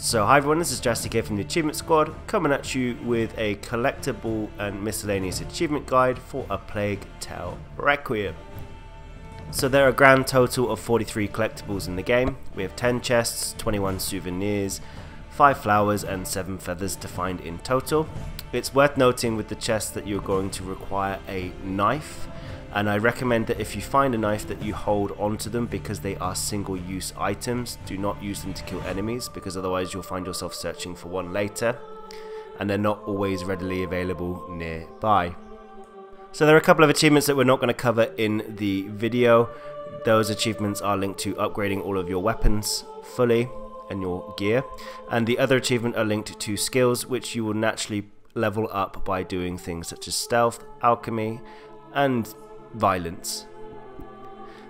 So hi everyone, this is Drastic here from the Achievement Squad, coming at you with a collectible and miscellaneous achievement guide for A Plague Tale Requiem. So there are a grand total of 43 collectibles in the game. We have 10 chests, 21 souvenirs, 5 flowers and 7 feathers to find in total. It's worth noting with the chests that you're going to require a knife and I recommend that if you find a knife that you hold onto them because they are single use items do not use them to kill enemies because otherwise you'll find yourself searching for one later and they're not always readily available nearby. So there are a couple of achievements that we're not going to cover in the video. Those achievements are linked to upgrading all of your weapons fully and your gear and the other achievement are linked to skills which you will naturally level up by doing things such as stealth, alchemy and violence.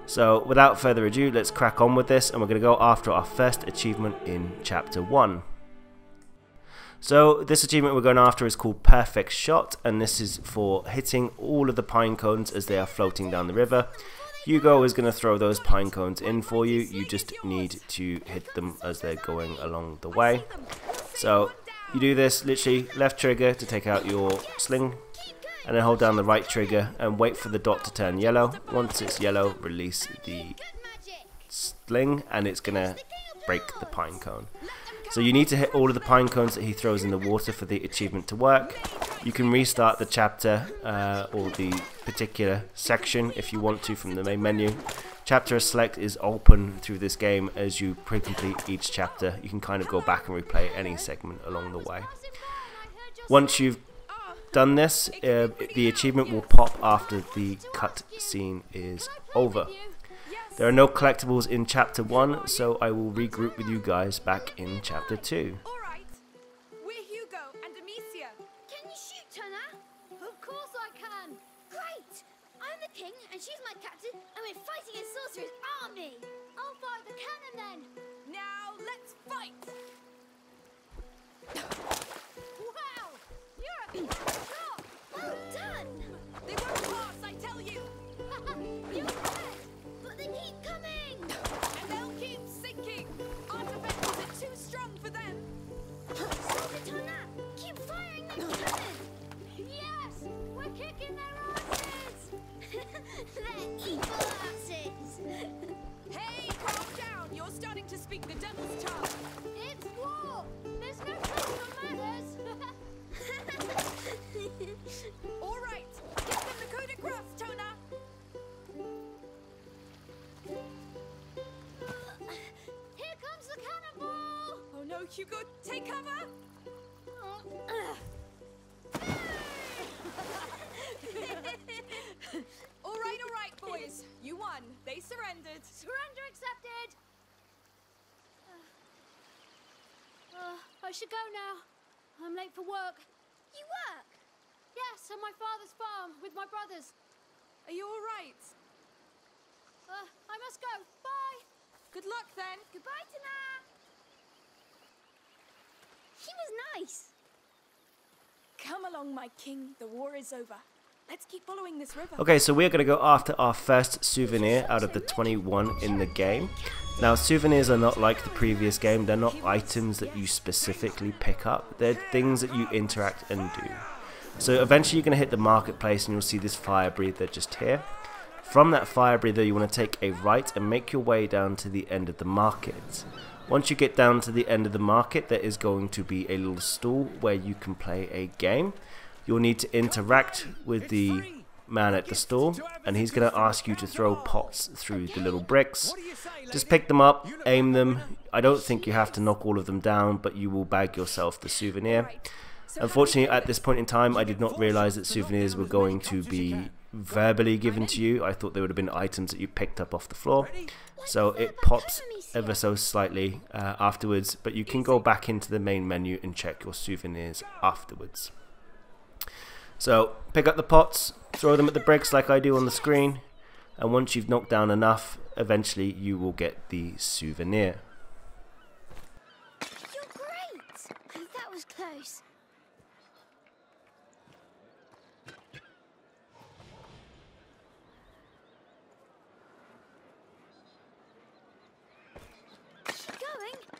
So without further ado, let's crack on with this and we're going to go after our first achievement in chapter 1. So this achievement we're going after is called Perfect Shot and this is for hitting all of the pine cones as they are floating down the river. Hugo is going to throw those pine cones in for you, you just need to hit them as they're going along the way. So you do this literally left trigger to take out your sling and then hold down the right trigger and wait for the dot to turn yellow. Once it's yellow, release the sling and it's gonna break the pine cone. So you need to hit all of the pine cones that he throws in the water for the achievement to work. You can restart the chapter uh, or the particular section if you want to from the main menu. Chapter select is open through this game as you pre-complete each chapter. You can kind of go back and replay any segment along the way. Once you've done this, uh, the achievement will pop after the cut scene is over. There are no collectibles in chapter 1, so I will regroup with you guys back in chapter 2. Alright, we're Hugo and Amicia. Can you shoot? Of course I can. Great! I'm the king and she's my captain and we're fighting a sorcerer's army. I'll fire the cannon then. Now let's fight! Wow! You're! Well done! They won't pass, I tell you! You're dead! But they keep coming! And they'll keep sinking! Our defenses are too strong for them! Stop it, Turner! Keep firing the cannon! Yes! We're kicking their asses! their evil asses! Hey, calm down! You're starting to speak the devil's tongue! It's war! There's no time for manners! Alright, give them the coup de grace, Tona! Here comes the cannonball! Oh no, Hugo, take cover! Alright, alright, boys. You won. They surrendered. Surrender accepted! Uh, I should go now. I'm late for work. You work? Yes, on my father's farm with my brothers. Are you alright? Uh, I must go. Bye! Good luck then. Goodbye, Tana! He was nice. Come along, my king. The war is over. Let's keep following this river. Okay, so we're going to go after our first souvenir out of the 21 in the game. Now, souvenirs are not like the previous game. They're not items that you specifically pick up. They're things that you interact and do. So eventually you're going to hit the marketplace and you'll see this fire breather just here. From that fire breather, you want to take a right and make your way down to the end of the market. Once you get down to the end of the market, there is going to be a little stall where you can play a game. You'll need to interact with the man at the stall, and he's going to ask you to throw pots through the little bricks. Just pick them up, aim them. I don't think you have to knock all of them down, but you will bag yourself the souvenir. Unfortunately, at this point in time, I did not realize that souvenirs were going to be verbally given to you. I thought they would have been items that you picked up off the floor. So it pops ever so slightly uh, afterwards, but you can go back into the main menu and check your souvenirs afterwards. So pick up the pots, throw them at the bricks like I do on the screen, and once you've knocked down enough, eventually you will get the souvenir. You're great! That was close. Going?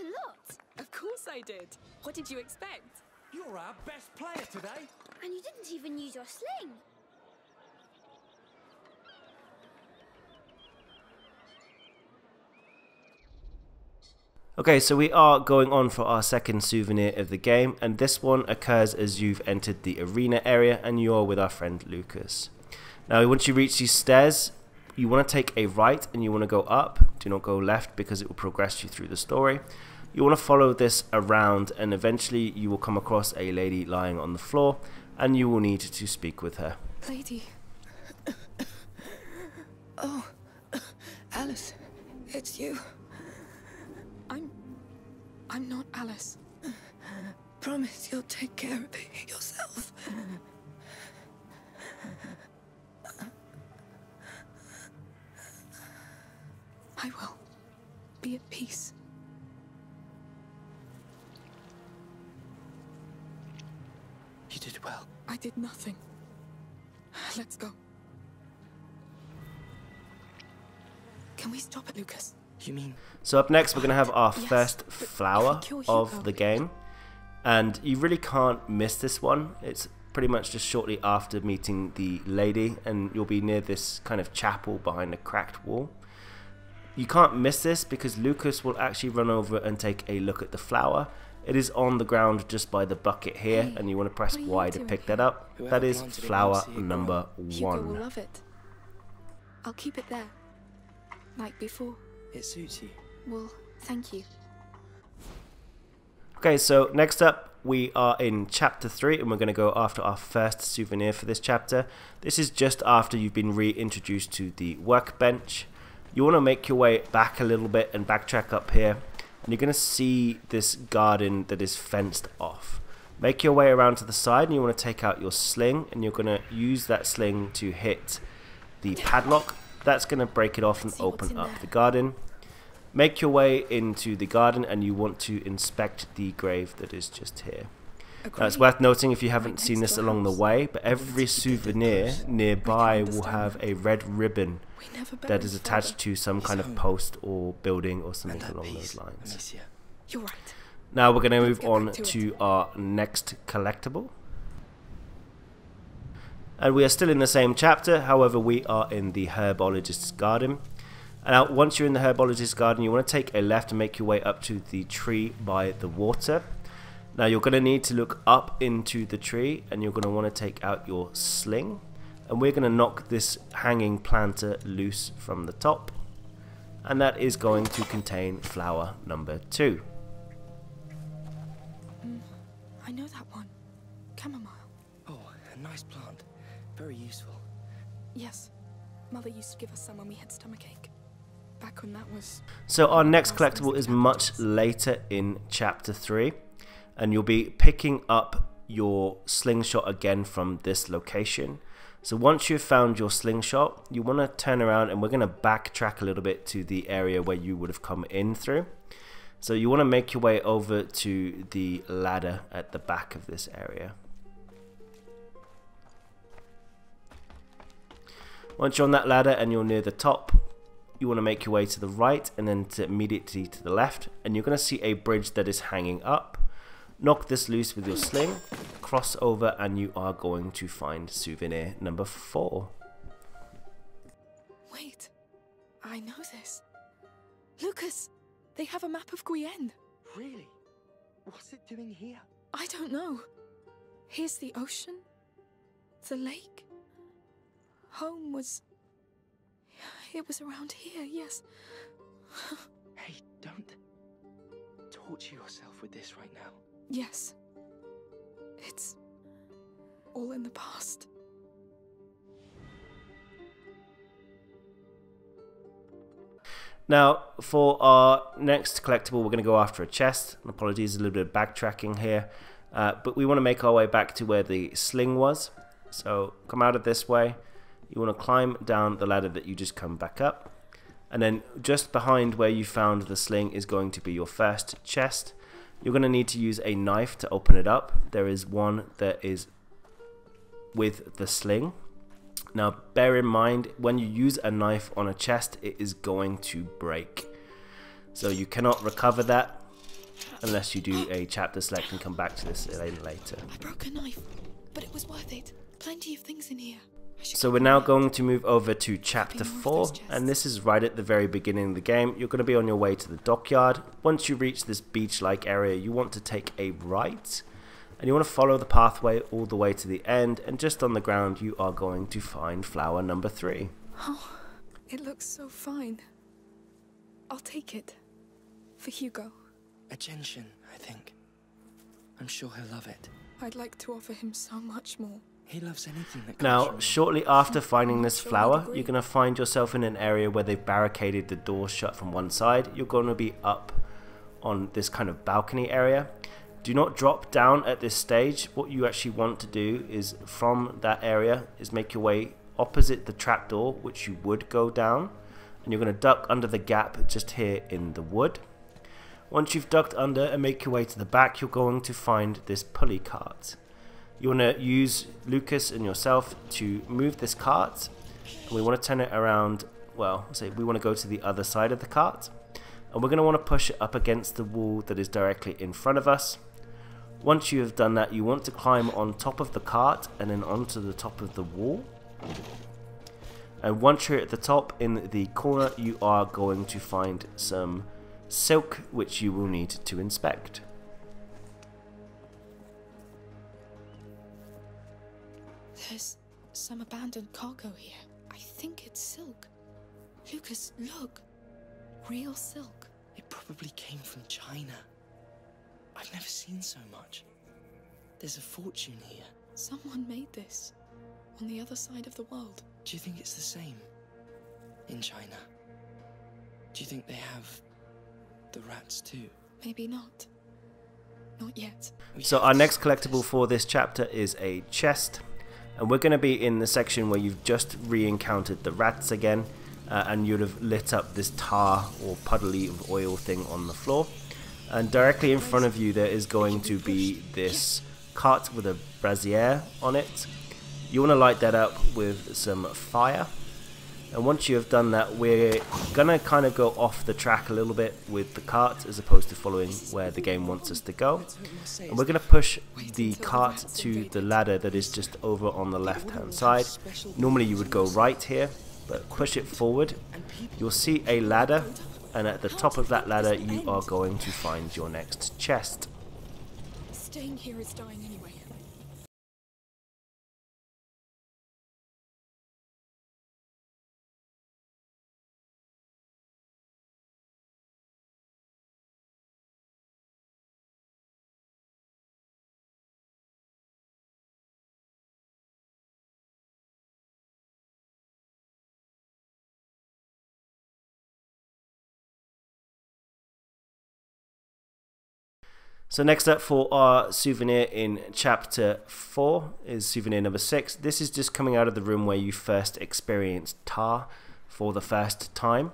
a lot. Of course I did. What did you expect? You're our best player today. And you didn't even use your sling. Okay, so we are going on for our second souvenir of the game, and this one occurs as you've entered the arena area and you're with our friend Lucas. Now, once you reach these stairs, you want to take a right and you want to go up. Do not go left because it will progress you through the story. You want to follow this around, and eventually you will come across a lady lying on the floor, and you will need to speak with her. Lady. Oh, Alice, it's you. I'm. I'm not Alice. Promise you'll take care of it yourself. I will. Be at peace. You did well. I did nothing. Let's go. Can we stop it, Lucas? You mean So up next, we're going to have our Yes, first flower can we kill Hugo? of the game, and you really can't miss this one. It's pretty much just shortly after meeting the lady, and you'll be near this kind of chapel behind a cracked wall. You can't miss this because Lucas will actually run over and take a look at the flower. It is on the ground just by the bucket here, Hey, and you want to press what are you Y to pick here? that up. Whoever That is flower wants to see number Hugo will one. love it. I'll keep it there. Like before. it suits you? Well, thank you. Okay, so next up we are in chapter 3 and we're going to go after our first souvenir for this chapter. This is just after you've been reintroduced to the workbench. You want to make your way back a little bit and backtrack up here and you're going to see this garden that is fenced off. Make your way around to the side and you want to take out your sling and you're going to use that sling to hit the padlock. That's going to break it off and open up there. the garden. Make your way into the garden and you want to inspect the grave that is just here. Now, it's worth noting if you haven't seen this along the way, but every souvenir nearby will have a red ribbon that is attached to some kind of post or building or something along those lines. You're right. Now we're going to move on to our next collectible. And we are still in the same chapter, however, we are in the herbologist's garden. Now, once you're in the herbologist's garden, you want to take a left and make your way up to the tree by the water. Now, you're going to need to look up into the tree and you're going to want to take out your sling. And we're going to knock this hanging planter loose from the top. And that is going to contain flower number two. Mm, I know that one. Chamomile. Oh, a nice plant. Very useful. Yes. Mother used to give us some when we had stomachache. Back when that was. So our next collectible is much later in chapter 3 and you'll be picking up your slingshot again from this location. So once you've found your slingshot, you want to turn around and we're going to backtrack a little bit to the area where you would have come in through. So you want to make your way over to the ladder at the back of this area. Once you're on that ladder and you're near the top, you want to make your way to the right and then to immediately to the left and you're going to see a bridge that is hanging up knock this loose with your sling cross over and you are going to find souvenir number four Wait. I know this. Lucas! They have a map of Guyenne. Really? What's it doing here? I don't know. Here's the ocean, the lake. Home was. It was around here, yes. Hey, don't torture yourself with this right now. Yes. It's. all in the past. now for our next collectible we're going to go after a chest apologies a little bit of backtracking here uh, but we want to make our way back to where the sling was so come out of this way you want to climb down the ladder that you just come back up and then just behind where you found the sling is going to be your first chest you're going to need to use a knife to open it up there is one that is with the sling now bear in mind when you use a knife on a chest it is going to break so you cannot recover that unless you do a chapter select and come back to this later. I broke a knife, but it was worth it. Plenty of things in here. I should So we're now going to move over to chapter 4 and this is right at the very beginning of the game. You're going to be on your way to the dockyard. Once you reach this beach-like area you want to take a right and you want to follow the pathway all the way to the end and just on the ground you are going to find flower number 3. Oh, it looks so fine. I'll take it. For Hugo. A gentian, I think. I'm sure he'll love it. I'd like to offer him so much more. He loves anything that comes Now, shortly after finding this flower, you're going to find yourself in an area where they've barricaded the door shut from one side. You're going to be up on this kind of balcony area. Do not drop down at this stage. What you actually want to do is from that area is make your way opposite the trapdoor, which you would go down. And you're going to duck under the gap just here in the wood. Once you've ducked under and make your way to the back, you're going to find this pulley cart. You want to use Lucas and yourself to move this cart, and we want to turn it around. Well, say we want to go to the other side of the cart, and we're going to want to push it up against the wall that is directly in front of us. Once you have done that, you want to climb on top of the cart and then onto the top of the wall. And once you're at the top in the corner, you are going to find some silk which you will need to inspect. There's some abandoned cargo here. I think it's silk. Lucas, look. Real silk. It probably came from China. I've never seen so much. There's a fortune here. Someone made this. On the other side of the world. Do you think it's the same in China? Do you think they have the rats too? Maybe not. Not yet. We So our next collectible this. for this chapter is a chest, and we're going to be in the section where you've just re-encountered the rats again, uh, and you'd have lit up this tar or puddly of oil thing on the floor, and directly in front of you there is going to be this cart with a brazier on it. You want to light that up with some fire. And once you have done that, we're gonna kind of go off the track a little bit with the cart as opposed to following where the game wants us to go. And we're gonna push the cart to the ladder that is just over on the left hand side. Normally you would go right here, but push it forward. You'll see a ladder, and at the top of that ladder, you are going to find your next chest. Staying here is dying anyway. So next up for our souvenir in chapter 4 is souvenir number 6. This is just coming out of the room where you first experienced tar for the first time.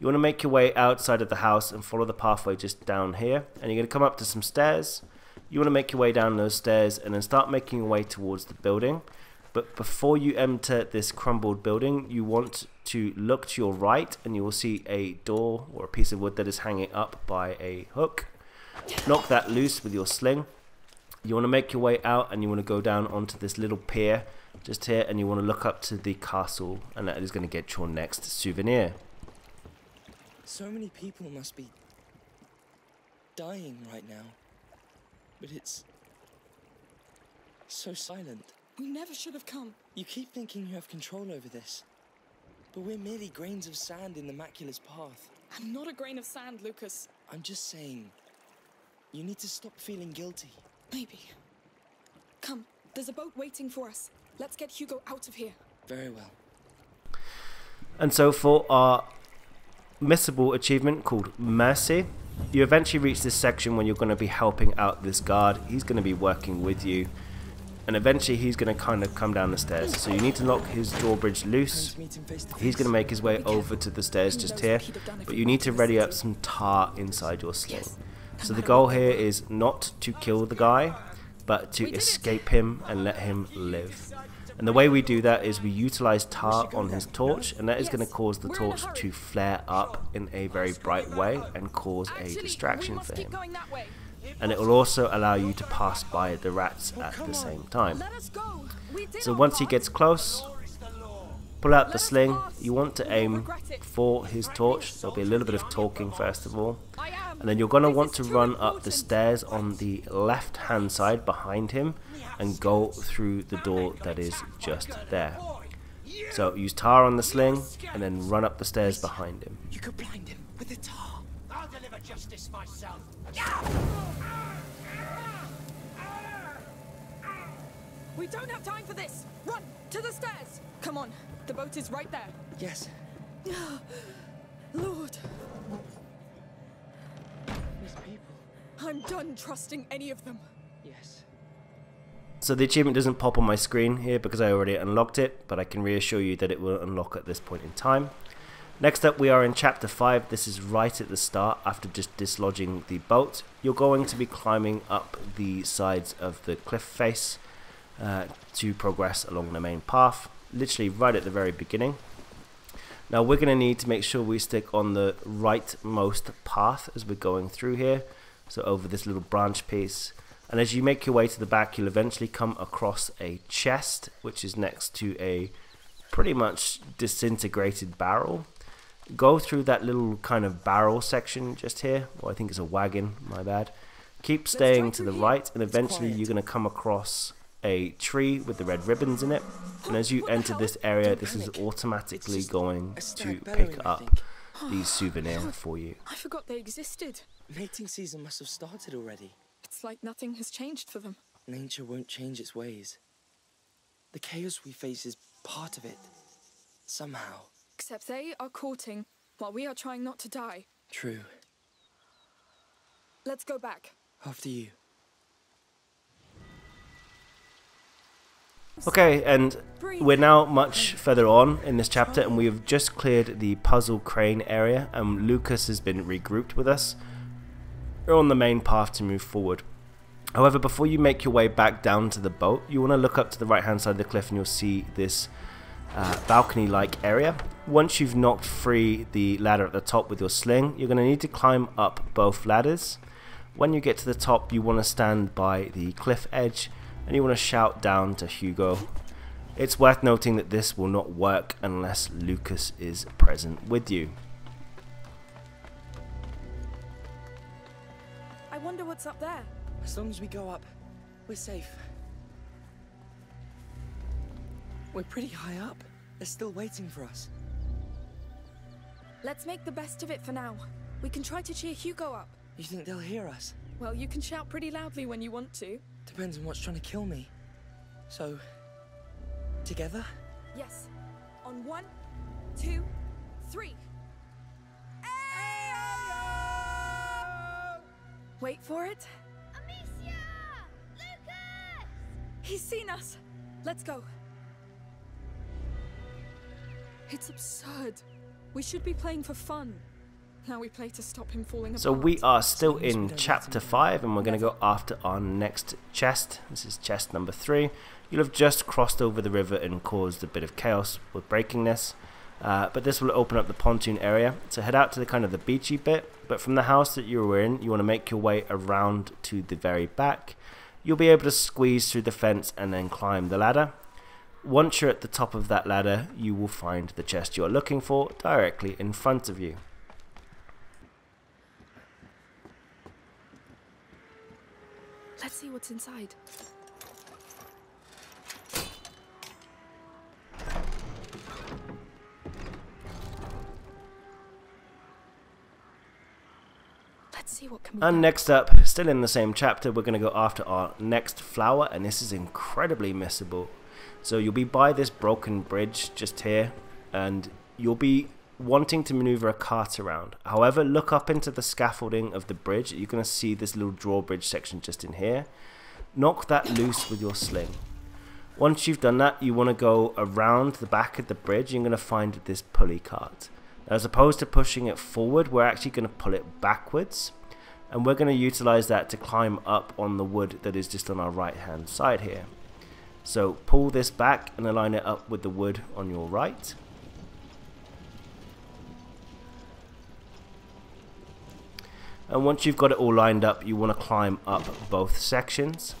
You want to make your way outside of the house and follow the pathway just down here. And you're going to come up to some stairs. You want to make your way down those stairs and then start making your way towards the building. But before you enter this crumbled building, you want to look to your right and you will see a door or a piece of wood that is hanging up by a hook knock that loose with your sling. You want to make your way out and you want to go down onto this little pier just here and you want to look up to the castle and that is going to get your next souvenir. So many people must be dying right now. But it's so silent. We never should have come. You keep thinking you have control over this. But we're merely grains of sand in the macula's path. I'm not a grain of sand, Lucas. I'm just saying, you need to stop feeling guilty. Maybe. Come, there's a boat waiting for us. Let's get Hugo out of here. Very well. And so for our missable achievement called Mercy, you eventually reach this section when you're going to be helping out this guard. He's going to be working with you. And eventually he's going to kind of come down the stairs. So you need to knock his drawbridge loose. Time to meet him face to He's going to make his way over to the stairs just here, but you need to ready up some tar inside your sling. So the goal here is not to kill the guy, but to escape him and let him live. And the way we do that is we utilize tar on his torch, and that is going to cause the torch to flare up in a very bright way and cause a distraction for him. And it will also allow you to pass by the rats at the same time. So once he gets close, pull out the sling. You want to aim for his torch. There'll be a little bit of talking first of all. And then you're going to want to run up the stairs on the left hand side behind him and go through the door that is just there. So use tar on the sling and then run up the stairs behind him. You could blind him with the tar. I'll deliver justice myself. We don't have time for this! Run! To the stairs! Come on, the boat is right there. Yes. Lord, These people. I'm done trusting any of them. Yes. So the achievement doesn't pop on my screen here because I already unlocked it, but I can reassure you that it will unlock at this point in time. Next up we are in chapter 5, this is right at the start after just dislodging the boat. You're going to be climbing up the sides of the cliff face uh, to progress along the main path, literally right at the very beginning. Now we're going to need to make sure we stick on the rightmost path as we're going through here, so over this little branch piece. And as you make your way to the back, you'll eventually come across a chest, which is next to a pretty much disintegrated barrel. Go through that little kind of barrel section just here. Well, I think it's a wagon, my bad. Keep staying to the right, and eventually you're going to come across a tree with the red ribbons in it. And as you enter this area, this is automatically going to pick up these souvenirs for you. I forgot they existed. Mating season must have started already. It's like nothing has changed for them. Nature won't change its ways. The chaos we face is part of it. Somehow. Except they are courting while we are trying not to die. True. Let's go back. After you. Okay, and we're now much further on in this chapter, and we have just cleared the puzzle crane area, and Lucas has been regrouped with us. We're on the main path to move forward. However, before you make your way back down to the boat, you want to look up to the right hand side of the cliff, and you'll see this uh, balcony like area. Once you've knocked free the ladder at the top with your sling, you're going to need to climb up both ladders. When you get to the top, you want to stand by the cliff edge and you want to shout down to Hugo. It's worth noting that this will not work unless Lucas is present with you. I wonder what's up there. As long as we go up, we're safe. We're pretty high up. They're still waiting for us. Let's make the best of it for now. We can try to cheer Hugo up. You think they'll hear us? Well, you can shout pretty loudly when you want to. Depends on what's trying to kill me. So, together? Yes. On one, two, three. Wait for it. Amicia! Lucas! He's seen us. Let's go. It's absurd. We should be playing for fun. Now we play to stop him falling apart. So we are still long in chapter 5 and we're going to go after our next chest. This is chest number 3. You'll have just crossed over the river and caused a bit of chaos with breaking this. Uh, but this will open up the pontoon area. So head out to the kind of the beachy bit. But from the house that you were in, you want to make your way around to the very back. You'll be able to squeeze through the fence and then climb the ladder. Once you're at the top of that ladder, you will find the chest you're looking for directly in front of you. See what's inside. Let's see what can we And next up, still in the same chapter, we're going to go after our next flower, and this is incredibly missable. So you'll be by this broken bridge just here, and you'll be wanting to maneuver a cart around. However, look up into the scaffolding of the bridge. You're going to see this little drawbridge section just in here. Knock that loose with your sling. Once you've done that, you want to go around the back of the bridge. You're going to find this pulley cart. As opposed to pushing it forward, we're actually going to pull it backwards. and we're going to utilize that to climb up on the wood that is just on our right hand side here. So pull this back and align it up with the wood on your right. And once you've got it all lined up, you want to climb up both sections.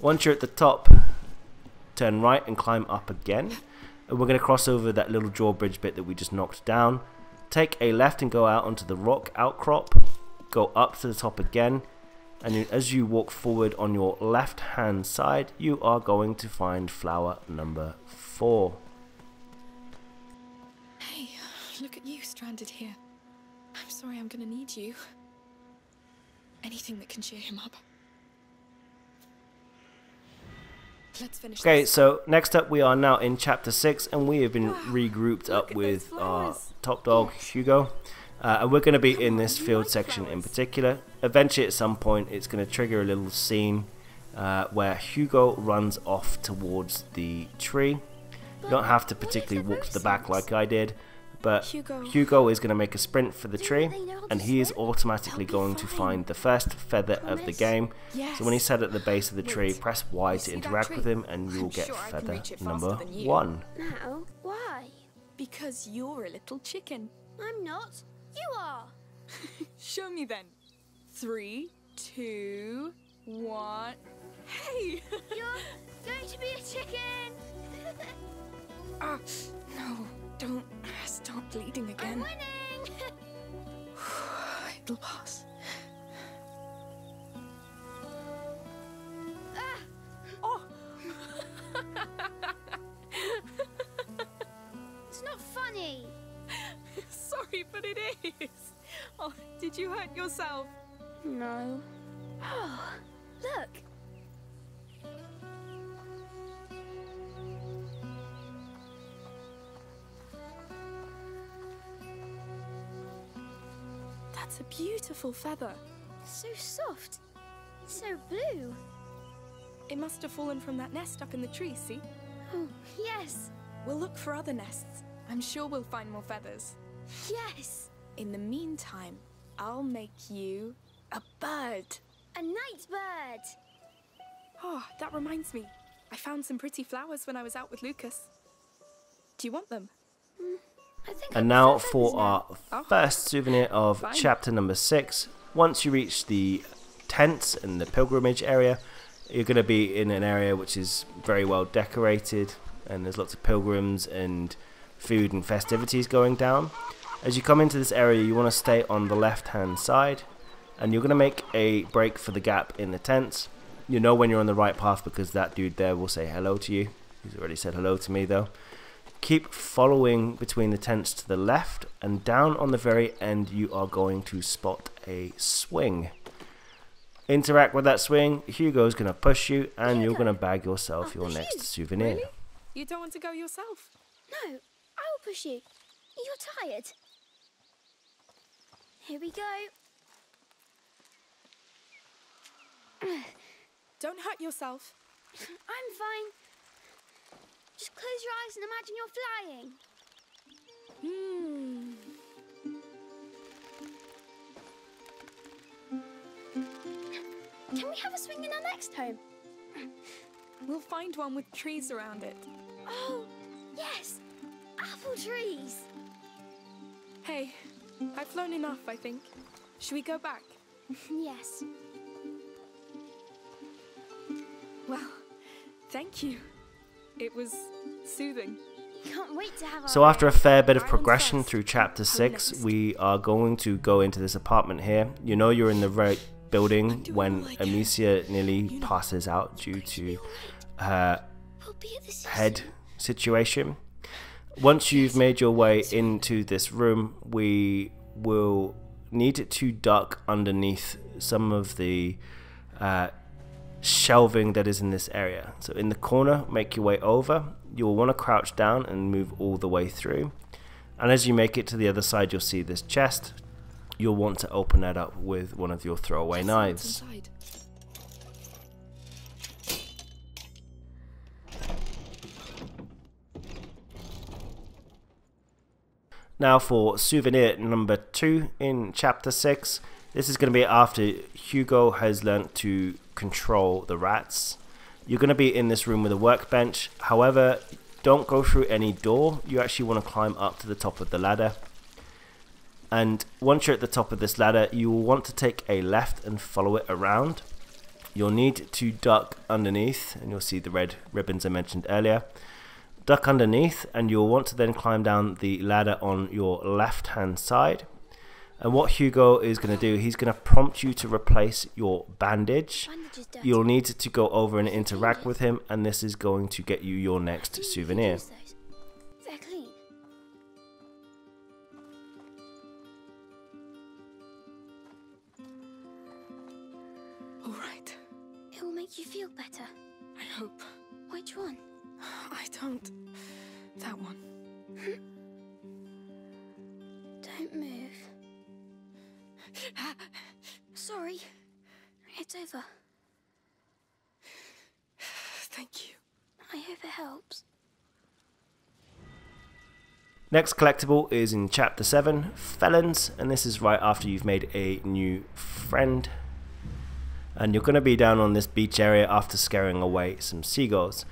Once you're at the top, turn right and climb up again. And we're going to cross over that little drawbridge bit that we just knocked down. Take a left and go out onto the rock outcrop. Go up to the top again. And as you walk forward on your left hand side, you are going to find flower number four. Hey, look at you stranded here. Sorry I'm gonna need you. Anything that can cheer him up. Let's finish Okay, this. so next up we are now in chapter 6 and we have been Wow, regrouped up with our top dog Hugo. Uh, and we're going to be in this you field section in particular. Eventually at some point it's going to trigger a little scene uh, where Hugo runs off towards the tree. You don't have to particularly walk to the back like I did. But Hugo. Hugo is going to make a sprint for the Do tree, they know how and he is automatically They'll be going to find the first feather of the game. Yes. So when he's sat at the base of the tree, Wait, press Y to interact with him, and you I'm will get sure feather reach it faster number one. Now? Why? Because you're a little chicken. I'm not. You are. Show me then. Three, two, one. Hey! You're going to be a chicken. ah, no, don't stop bleeding I'm again. winning. It'll pass. Ah. Oh! it's not funny. Sorry, but it is. Oh, did you hurt yourself? No. Oh, look. That's a beautiful feather. So soft. So blue. It must have fallen from that nest up in the tree, see? Oh, yes. We'll look for other nests. I'm sure we'll find more feathers. Yes. In the meantime, I'll make you a bird. A night bird. Oh, that reminds me. I found some pretty flowers when I was out with Lucas. Do you want them? Think And now for our Oh. first souvenir of chapter number six. Once you reach the tents and the pilgrimage area, you're going to be in an area which is very well decorated, and there's lots of pilgrims and food and festivities going down. As you come into this area, you want to stay on the left hand side, and you're going to make a break for the gap in the tents. You know when you're on the right path because that dude there will say hello to you. He's already said hello to me though. Keep following between the tents to the left, and down on the very end, you are going to spot a swing. Interact with that swing. Hugo's going to push you, and you're going to bag yourself I'll your next you. souvenir. Really? You don't want to go yourself? No, I will push you. You're tired. Here we go. Don't hurt yourself. I'm fine. Just close your eyes and imagine you're flying. Hmm. Can we have a swing in our next home? We'll find one with trees around it. Oh, yes. Apple trees. Hey, I've flown enough, I think. Should we go back? yes. Well, thank you. It was soothing. Can't wait to have So after a fair bit of progression through chapter 6, we are going to go into this apartment here. You know you're in the right building when all Amicia nearly passes out due to be all right. her We'll be at the seaside. head situation. Once you've made your way into this room, we will need to duck underneath some of the uh, shelving that is in this area. So in the corner, make your way over. You'll want to crouch down and move all the way through. And as you make it to the other side, you'll see this chest. You'll want to open that up with one of your throwaway Let's see what's knives. Now for souvenir number two in chapter six, This is going to be after Hugo has learnt to control the rats. You're going to be in this room with a workbench. However, don't go through any door. You actually want to climb up to the top of the ladder. And once you're at the top of this ladder, you will want to take a left and follow it around. You'll need to duck underneath, and you'll see the red ribbons I mentioned earlier. Duck underneath, and you'll want to then climb down the ladder on your left hand side. And what Hugo is going to do, he's going to prompt you to replace your bandage. Bandage. You'll need to go over and interact with him, and this is going to get you your next souvenir. does those? They're clean. All right. It will make you feel better. I hope. Which one? I don't. That one. Don't move. Sorry. It's over. Thank you. I hope it helps. Next collectible is in chapter 7, Felons, and this is right after you've made a new friend. And you're going to be down on this beach area after scaring away some seagulls.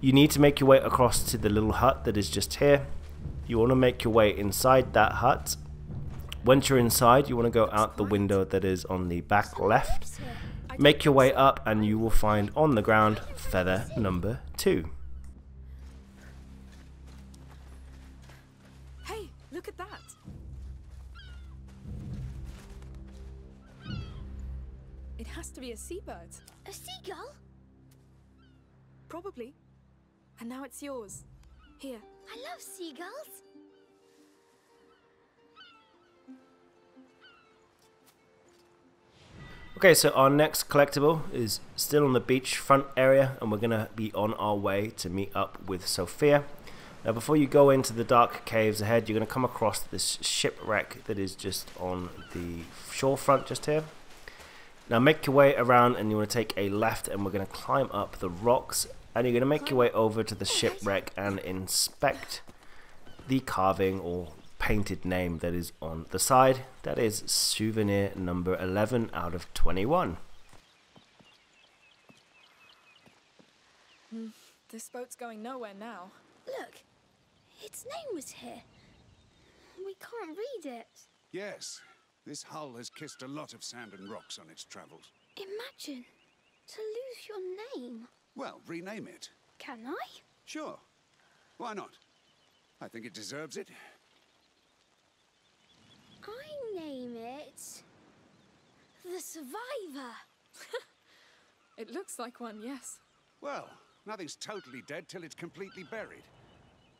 You need to make your way across to the little hut that is just here. You want to make your way inside that hut. Once you're inside, you want to go out the window that is on the back left. Make your way up, and you will find on the ground feather number 2. Hey, look at that. It has to be a seabird. A seagull? Probably. And now it's yours. Here. I love seagulls. Okay, so our next collectible is still on the beachfront area, and we're gonna be on our way to meet up with Sophia. Now, before you go into the dark caves ahead, you're gonna come across this shipwreck that is just on the shorefront just here. Now, make your way around, and you want to take a left, and we're gonna climb up the rocks, and you're gonna make your way over to the shipwreck and inspect the carving or painted name that is on the side. That is souvenir number 11 out of 21. Hmm, this boat's going nowhere now. Look, its name was here. We can't read it. Yes, this hull has kissed a lot of sand and rocks on its travels. Imagine to lose your name. Well, rename it. Can I? Sure. Why not? I think it deserves it. I name it the Survivor. It looks like one, yes. Well, nothing's totally dead till it's completely buried.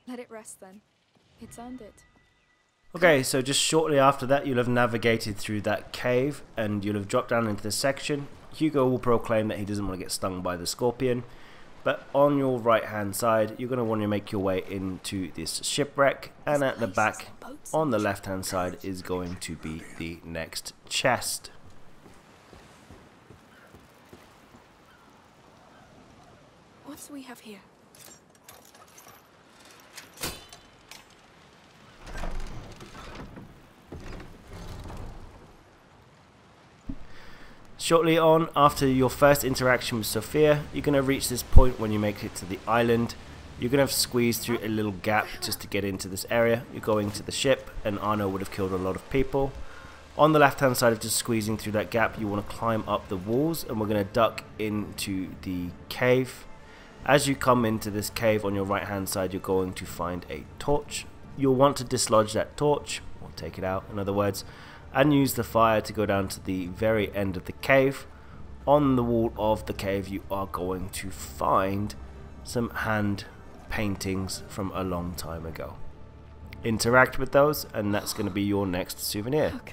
Let it rest then. It's earned it. Okay, so just shortly after that, you'll have navigated through that cave and you'll have dropped down into this section. Hugo will proclaim that he doesn't want to get stung by the scorpion. But on your right hand side, you're going to want to make your way into this shipwreck. And at the back, on the left hand side, is going to be the next chest. What do we have here? Shortly on, after your first interaction with Sophia, you're going to reach this point when you make it to the island. You're going to have to squeeze through a little gap just to get into this area. You're going to the ship, and Arnaud would have killed a lot of people. On the left hand side of just squeezing through that gap, you want to climb up the walls, and we're going to duck into the cave. As you come into this cave on your right hand side, you're going to find a torch. You'll want to dislodge that torch, or take it out, in other words, and use the fire to go down to the very end of the cave. On the wall of the cave, you are going to find some hand paintings from a long time ago. Interact with those, and that's going to be your next souvenir. Look.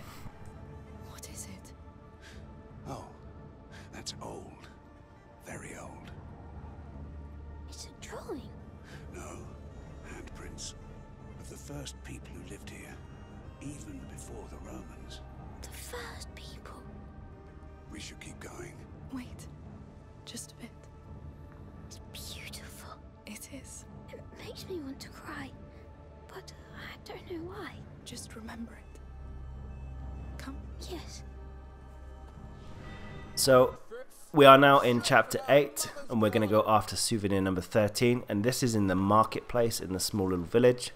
So we are now in chapter 8 and we're going to go after souvenir number 13 and this is in the marketplace in the small little village.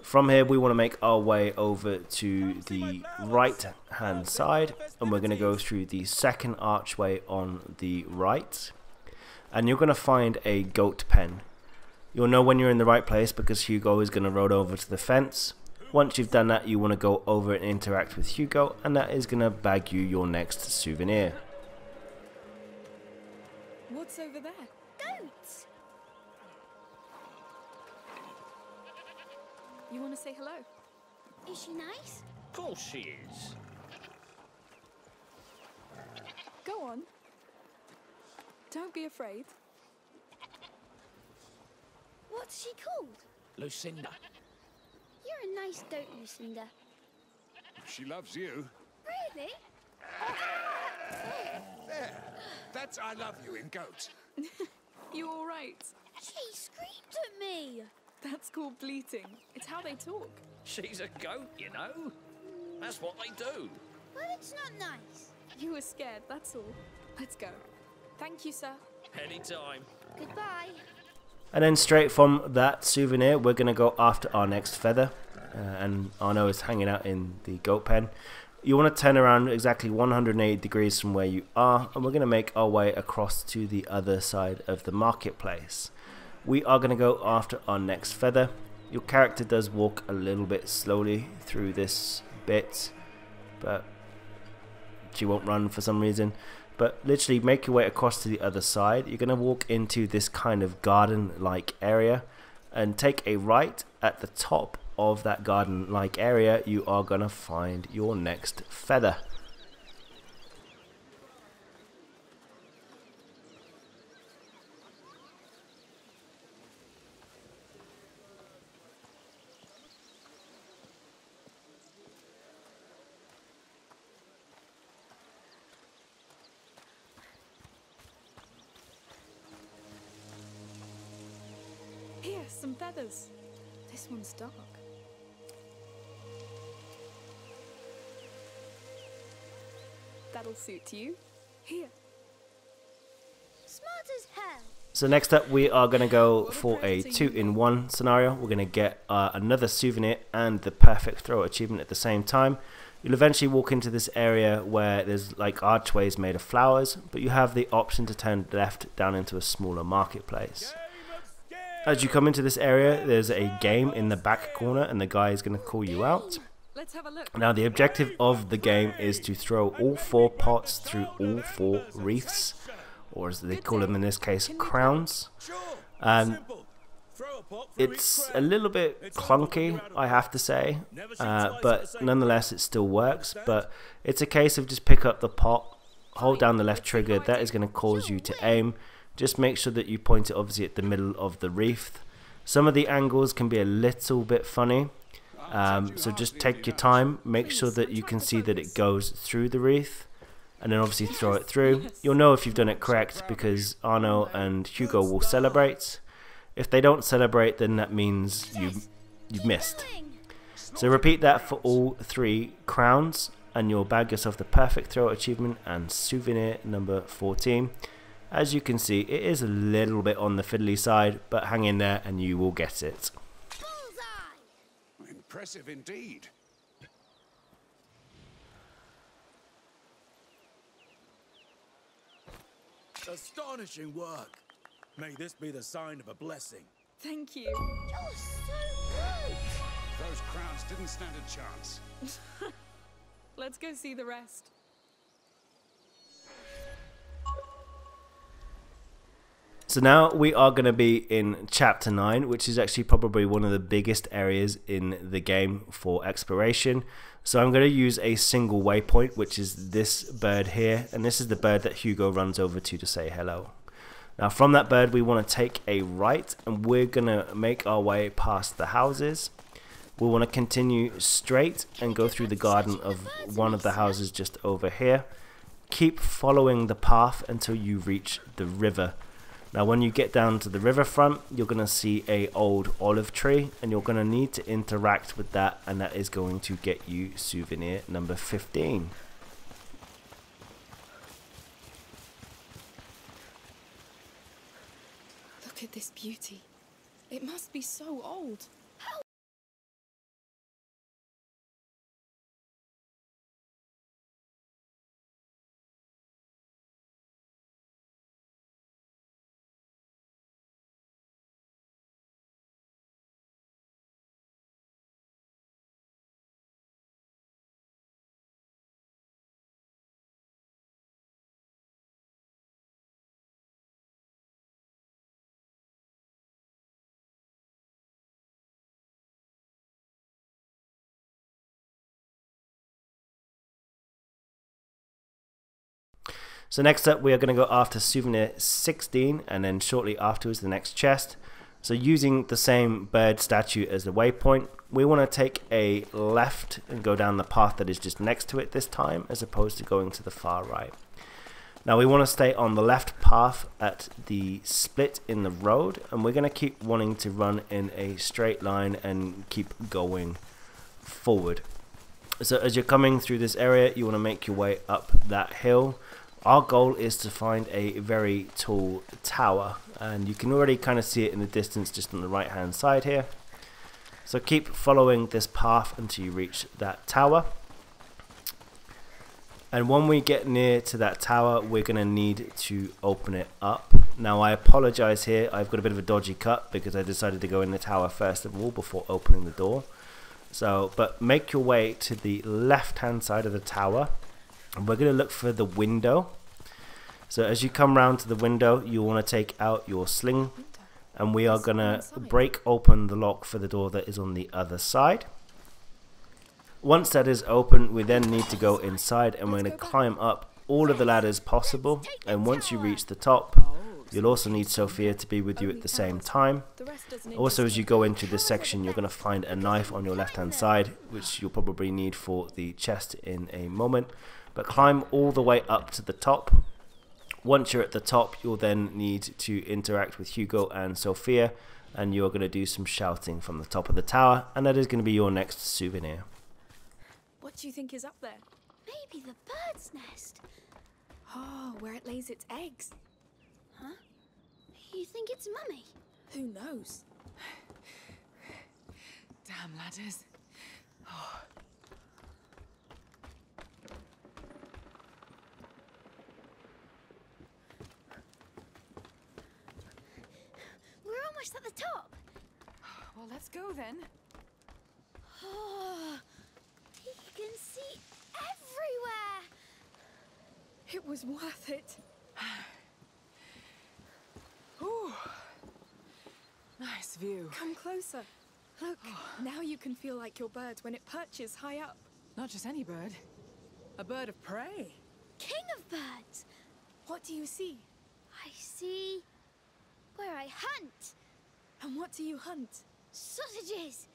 From here we want to make our way over to the right hand side and we're going to go through the second archway on the right and you're going to find a goat pen. You'll know when you're in the right place because Hugo is going to roll over to the fence. Once you've done that you want to go over and interact with Hugo and that is going to bag you your next souvenir. What's over there? Goats! You want to say hello? Is she nice? Of course she is. Go on. Don't be afraid. What's she called? Lucinda. You're a nice goat, Lucinda. She loves you. Really? Oh, There. That's I love you in goat. You all right? She screamed at me. That's called bleating. It's how they talk. She's a goat, you know. That's what they do. Well, it's not nice. You were scared, that's all. Let's go. Thank you, sir. Anytime. Goodbye. And then straight from that souvenir, we're going to go after our next feather. Uh, and Arnaud is hanging out in the goat pen. You want to turn around exactly 180 degrees from where you are, and we're going to make our way across to the other side of the marketplace. We are going to go after our next feather. Your character does walk a little bit slowly through this bit, but she won't run for some reason but literally make your way across to the other side. You're going to walk into this kind of garden-like area and take a right at the top of that garden-like area. You are going to find your next feather. That'll you. Here. Smart as hell. So next up we are going to go for a two-in-one scenario. We're going to get uh, another souvenir and the perfect throw achievement at the same time. You'll eventually walk into this area where there's like archways made of flowers, but you have the option to turn left down into a smaller marketplace. As you come into this area, there's a game in the back corner and the guy is going to call you out. Let's have a look. Now the objective of the game is to throw all four pots through all four wreaths, or as they call them in this case, crowns. Um, it's a little bit clunky, I have to say, uh, but nonetheless it still works. But it's a case of just pick up the pot, hold down the left trigger, that is going to cause you to aim. Just make sure that you point it obviously at the middle of the wreath. Some of the angles can be a little bit funny, um, so just take your time, make sure that you can see that it goes through the wreath, and then obviously throw it through. You'll know if you've done it correct because Arnaud and Hugo will celebrate. If they don't celebrate, then that means you you've missed. So repeat that for all three crowns, and you'll bag yourself the perfect throw achievement and souvenir number 14. As you can see, it is a little bit on the fiddly side, but hang in there and you will get it. Bullseye. Impressive indeed. Astonishing work. May this be the sign of a blessing. Thank you. You're so good. Those crowns didn't stand a chance. Let's go see the rest. So now we are going to be in chapter 9, which is actually probably one of the biggest areas in the game for exploration. So I'm going to use a single waypoint, which is this bird here, and this is the bird that Hugo runs over to to say hello. Now from that bird we want to take a right and we're going to make our way past the houses. We want to continue straight and go through the garden of one of the houses just over here. Keep following the path until you reach the river. Now when you get down to the riverfront, you're going to see a old olive tree and you're going to need to interact with that and that is going to get you souvenir number 15. Look at this beauty. It must be so old. So next up we are going to go after souvenir 16 and then shortly afterwards the next chest. So using the same bird statue as the waypoint, we want to take a left and go down the path that is just next to it this time as opposed to going to the far right. Now we want to stay on the left path at the split in the road and we're going to keep wanting to run in a straight line and keep going forward. So as you're coming through this area you want to make your way up that hill our goal is to find a very tall tower and you can already kind of see it in the distance just on the right hand side here. So keep following this path until you reach that tower. And when we get near to that tower we're going to need to open it up. Now I apologize here. I've got a bit of a dodgy cut because I decided to go in the tower first of all before opening the door. So but make your way to the left hand side of the tower we're going to look for the window. So as you come round to the window you want to take out your sling and we are going to break open the lock for the door that is on the other side. Once that is open we then need to go inside and we're going to climb up all of the ladders possible and once you reach the top you'll also need Sophia to be with you at the same time. Also as you go into this section you're going to find a knife on your left hand side which you'll probably need for the chest in a moment but climb all the way up to the top. Once you're at the top, you'll then need to interact with Hugo and Sophia, and you're going to do some shouting from the top of the tower, and that is going to be your next souvenir. What do you think is up there? Maybe the bird's nest. Oh, where it lays its eggs. Huh? You think it's Mummy? Who knows? Damn ladders. Oh. We're almost at the top. Well, let's go then. Ah, oh, you can see everywhere. It was worth it. Ooh. Nice view. Come closer. Look, oh. now you can feel like your bird when it perches high up. Not just any bird. A bird of prey. King of birds. What do you see? I see where I hunt. And what do you hunt? Sausages.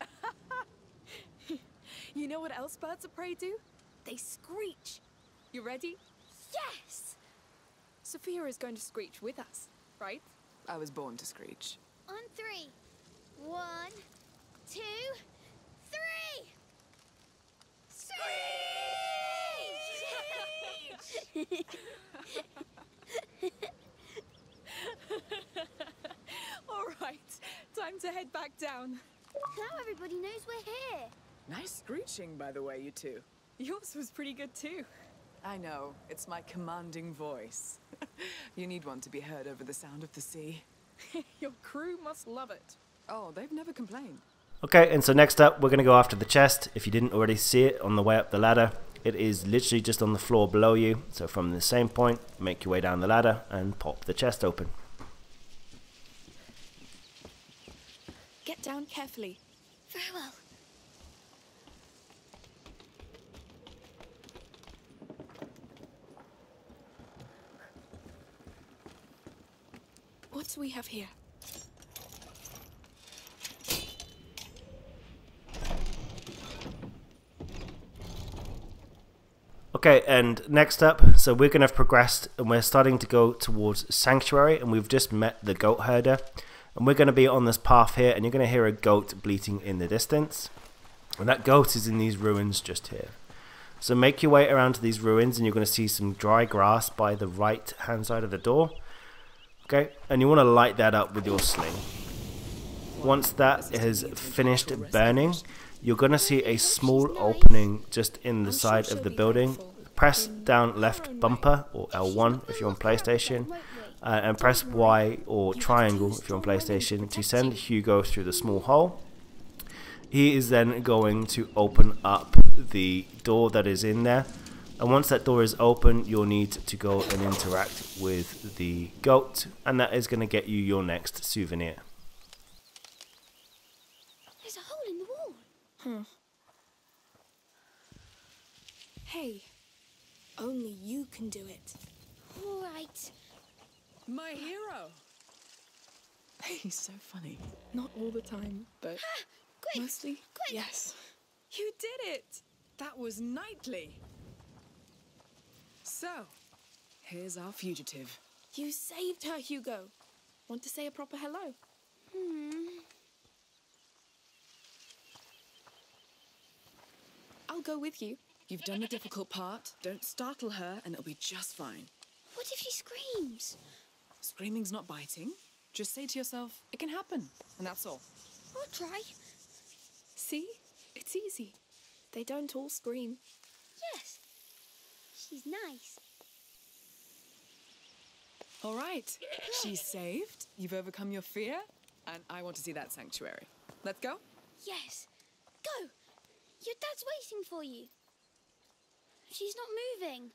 You know what else birds of prey do? They screech. You ready? Yes. Sophia is going to screech with us, right? I was born to screech. On three. One, two, three. Screech! All right, time to head back down. now everybody knows we're here. Nice screeching, by the way, you two. Yours was pretty good too. I know, it's my commanding voice. you need one to be heard over the sound of the sea. Your crew must love it. Oh, they've never complained. Okay, and so next up, we're going to go after the chest. If you didn't already see it on the way up the ladder, it is literally just on the floor below you. So from the same point, make your way down the ladder and pop the chest open. Get down carefully. Very well. What do we have here? Okay, and next up, so we're going to have progressed and we're starting to go towards Sanctuary, and we've just met the goat herder. And we're going to be on this path here, and you're going to hear a goat bleating in the distance. And that goat is in these ruins just here. So make your way around to these ruins, and you're going to see some dry grass by the right hand side of the door. Okay, and you want to light that up with your sling. Once that has finished burning, you're going to see a small opening just in the side of the building. Press down left bumper or L1 if you're on PlayStation, uh, and press Y or triangle if you're on PlayStation to send Hugo through the small hole. He is then going to open up the door that is in there. And once that door is open, you'll need to go and interact with the goat, and that is going to get you your next souvenir. There's a hole in the wall. Hmm. Hey, only you can do it. All right. My hero! He's so funny. Not all the time, but Quick! mostly. Quick! Yes. You did it! That was knightly. So, here's our fugitive. You saved her, Hugo. Want to say a proper hello? Hmm. I'll go with you. You've done the difficult part. Don't startle her, and it'll be just fine. What if she screams? Screaming's not biting. Just say to yourself, it can happen, and that's all. I'll try. See? It's easy. They don't all scream. Yes. She's nice. All right. She's saved. You've overcome your fear, and I want to see that sanctuary. Let's go. Yes. Go. Your dad's waiting for you. She's not moving.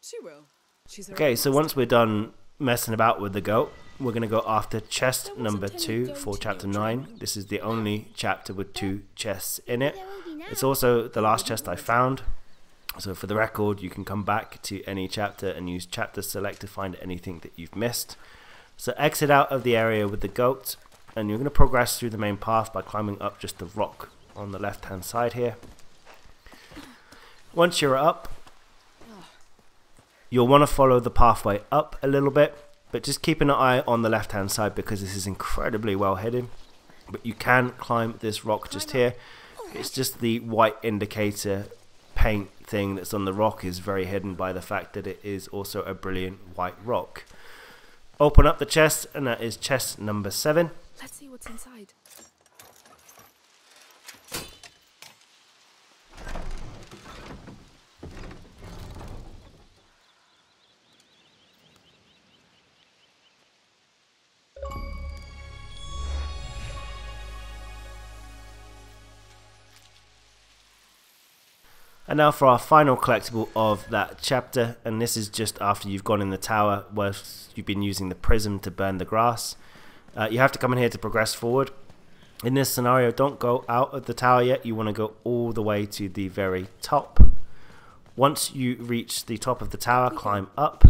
She will. She's Okay, so once we're done messing about with the goat, we're going to go after chest number two for chapter 9. This is the only chapter with two chests in it. There will be now. It's also the last chest I found. So for the record, you can come back to any chapter and use chapter select to find anything that you've missed. So exit out of the area with the goat, and you're going to progress through the main path by climbing up just the rock on the left hand side here. Once you're up, you'll want to follow the pathway up a little bit, but just keep an eye on the left hand side because this is incredibly well hidden. But you can climb this rock just here. It's just the white indicator paint thing that's on the rock is very hidden by the fact that it is also a brilliant white rock. Open up the chest, and that is chest number seven. Let's see what's inside. And now for our final collectible of that chapter, and this is just after you've gone in the tower where you've been using the prism to burn the grass. Uh, you have to come in here to progress forward. In this scenario, don't go out of the tower yet. You want to go all the way to the very top. Once you reach the top of the tower, climb up,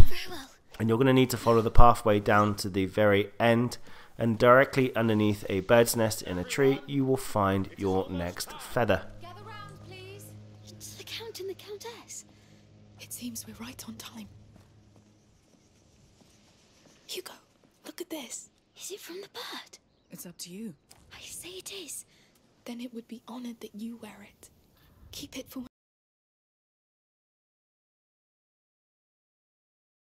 and you're going to need to follow the pathway down to the very end. And directly underneath a bird's nest in a tree, you will find your next feather. Seems we're right on time. Hugo, look at this. Is it from the bird? It's up to you. I say it is. Then it would be honored that you wear it. Keep it for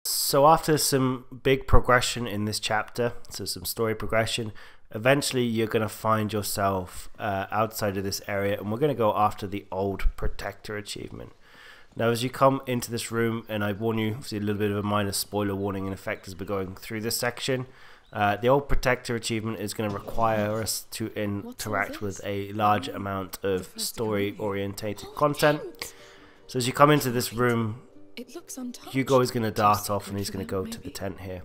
So after some big progression in this chapter, so some story progression, eventually you're going to find yourself uh, outside of this area, and we're going to go after the old protector achievement. Now, as you come into this room, and I warn you, see a little bit of a minor spoiler warning in effect as we're going through this section. Uh, the old protector achievement is going to require us to interact with a large amount of story orientated content. So as you come into this room, It looks. Hugo is going to dart off and he's going to go to the tent here.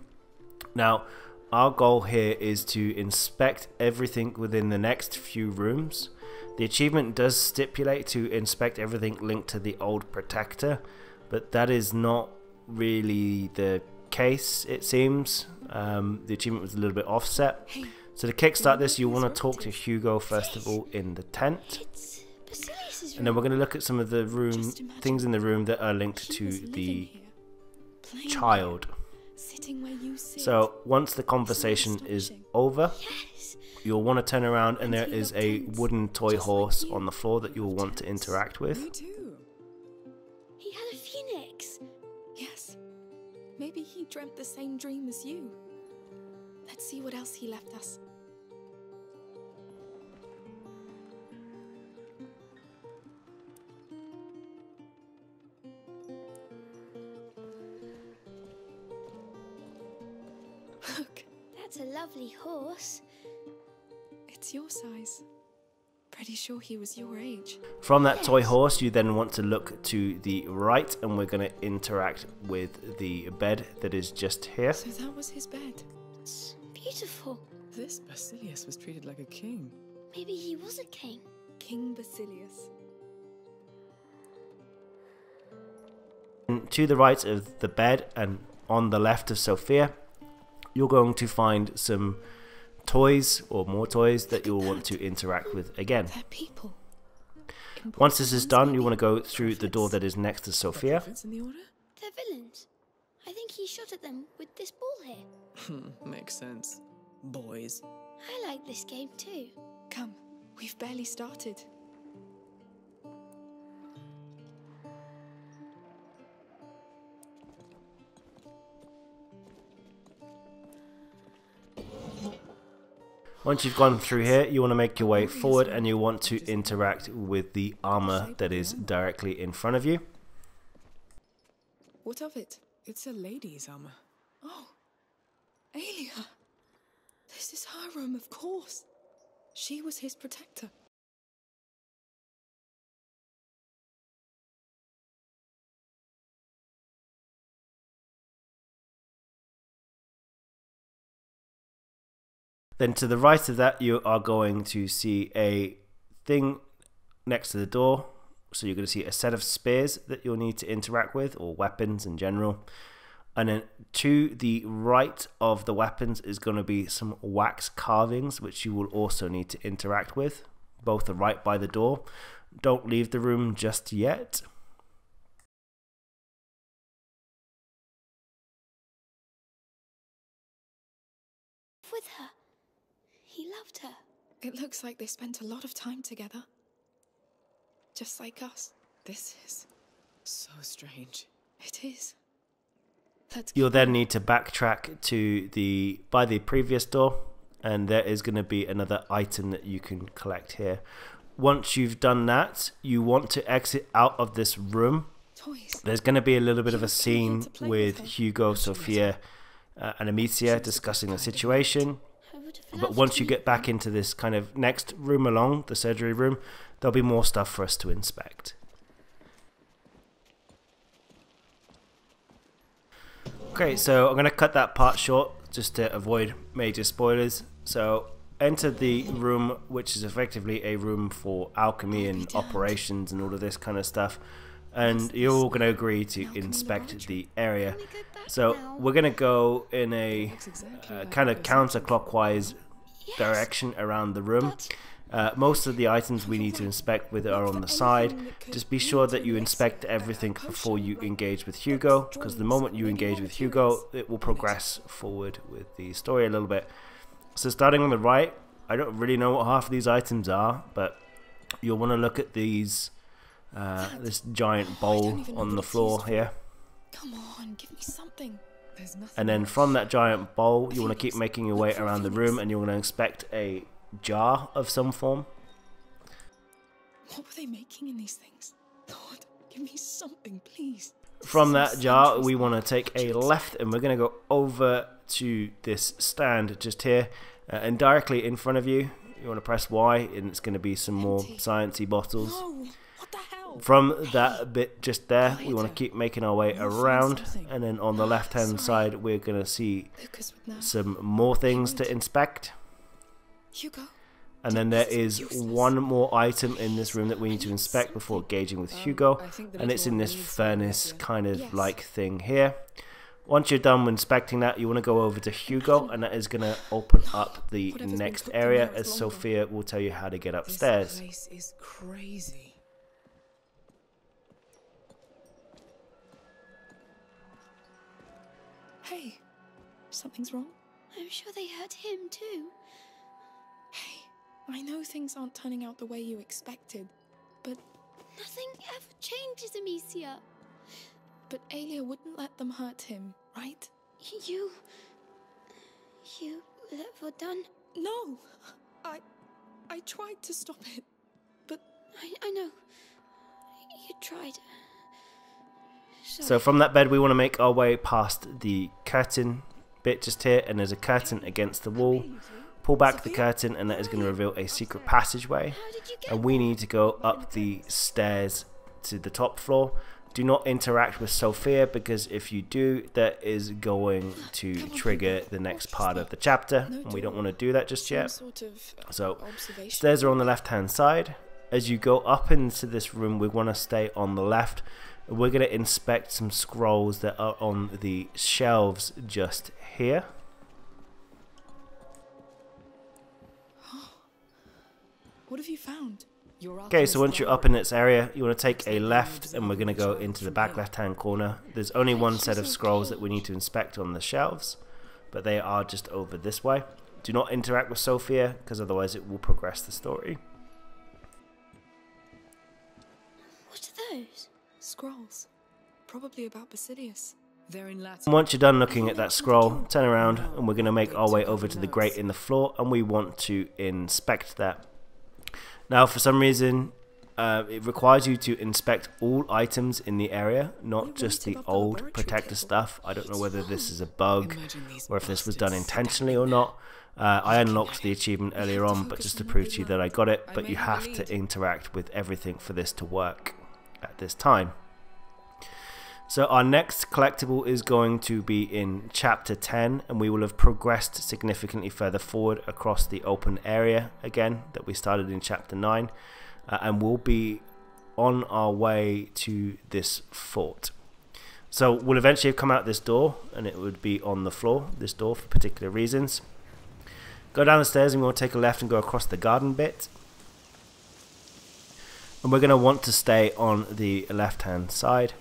Now, our goal here is to inspect everything within the next few rooms. The achievement does stipulate to inspect everything linked to the old protector, but that is not really the case, it seems. Um, the achievement was a little bit offset. Hey, So to kickstart this, you want to talk to. Hugo first of all in the tent. And then we're going to look at some of the room things in the room that are linked to the child. where you sit. So once the conversation is over, Yes. You'll want to turn around and And there he is loved a tents, wooden toy just like horse on the floor that you'll want to tents. interact Me with. too. He had a phoenix. yes, maybe he dreamt the same dream as you. Let's see what else he left us. Look, That's a lovely horse. It's your size. Pretty sure he was your age. From that toy horse, you then want to look to the right, and we're going to interact with the bed that is just here. So that was his bed. It's beautiful. This Basilius was treated like a king. Maybe he was a king. King Basilius. And to the right of the bed and on the left of Sophia, you're going to find some toys or more toys that you'll want to interact with again. They're people. Once this is done, ones, you want to go through the door that is next to Sophia. Prophets in the order? They're villains. I think he shot at them with this ball here. Hmm, makes sense. Boys. I like this game too. Come, we've barely started. Once you've gone through here, you want to make your way forward and you want to interact with the armor that is directly in front of you. What of it? It's a lady's armor. Oh, Aelia. This is her room, of course. She was his protector. Then to the right of that, you are going to see a thing next to the door. So you're going to see a set of spears that you'll need to interact with, or weapons in general. And then to the right of the weapons is going to be some wax carvings, which you will also need to interact with. Both are right by the door. Don't leave the room just yet. With her. He loved her. It looks like they spent a lot of time together. Just like us. This is so strange. It is. Let's You'll keep then need to backtrack to the by the previous door, and there is going to be another item that you can collect here. Once you've done that, you want to exit out of this room. toys. There's going to be a little bit of a Hugo came here scene with with. Hugo, Sophia, uh, and Amicia discussing the situation. I would have But once you get back into this kind of next room along, the surgery room, there'll be more stuff for us to inspect. Okay, so I'm going to cut that part short just to avoid major spoilers. So, enter the room, which is effectively a room for alchemy and operations and all of this kind of stuff. And you're all going to agree to inspect the area. Can we go back So, we're going to go in a uh, kind of counterclockwise direction around the room. Uh, most of the items we need to inspect with are on the side. Just be sure that you inspect everything before you engage with Hugo, because the moment you engage with Hugo, it will progress forward with the story a little bit. So starting on the right, I don't really know what half of these items are, but you'll want to look at these, uh, this giant bowl even know on the floor here. Come on, give me something. There's nothing. And then from that giant bowl, you want to keep making your way around the room, and you're going to inspect a jar of some form. What were they making in these things? Lord, give me something, please. From that jar, we want to take a left, and we're going to go over to this stand just here, uh, and directly in front of you, you want to press Y, and it's going to be some more sciencey bottles. No! What the hell? From that bit just there, we want to keep making our way around, and then on the left-hand side, we're going to see Lucas would know. some more things to inspect. Hugo, And then there This is one more item in this room that we need to inspect before engaging with Um, Hugo, I think the and it's in this furnace kind of like thing here. Once you're done inspecting that, you want to go over to Hugo, and that is going to open up the next area as. Sophia will tell you how to get This upstairs. place is crazy. Hey, something's wrong? I'm sure they hurt him too. Hey, I know things aren't turning out the way you expected, but Nothing ever changes, Amicia. but Aelia wouldn't let them hurt him, right? You. You ever done? No! I. I tried to stop it, but. I, I know. You tried. So from that bed, we want to make our way past the curtain bit just here, and there's a curtain against the wall. Pull back the curtain, and that is going to reveal a secret passageway. And we need to go up the stairs to the top floor. Do not interact with Sophia because if you do, that is going to trigger the next part of the chapter, and we don't want to do that just yet. So, stairs are on the left hand side. As you go up into this room, we want to stay on the left. We're going to inspect some scrolls that are on the shelves just here. What have you found? Okay, so once you're up in this area, you want to take a left, and we're going to go into the back left hand corner. There's only one set of scrolls that we need to inspect on the shelves, but they are just over this way. Do not interact with Sophia, because otherwise it will progress the story. What are those? Scrolls. Probably about Basilius. They're in Latin. And once you're done looking at that scroll, turn around and we're going to make our way over to the grate in the floor and we want to inspect that. Now, for some reason, uh, it requires you to inspect all items in the area, not just the old protector stuff. I don't know whether this is a bug or if this was done intentionally or not. Uh, I unlocked the achievement earlier on, but just to prove to you that I got it, but you have to interact with everything for this to work at this time. So our next collectible is going to be in chapter 10 and we will have progressed significantly further forward across the open area again that we started in chapter 9 uh, and we'll be on our way to this fort. So we'll eventually have come out this door and it would be on the floor, this door for particular reasons. Go down the stairs and we'll take a left and go across the garden bit. And we're going to want to stay on the left hand side.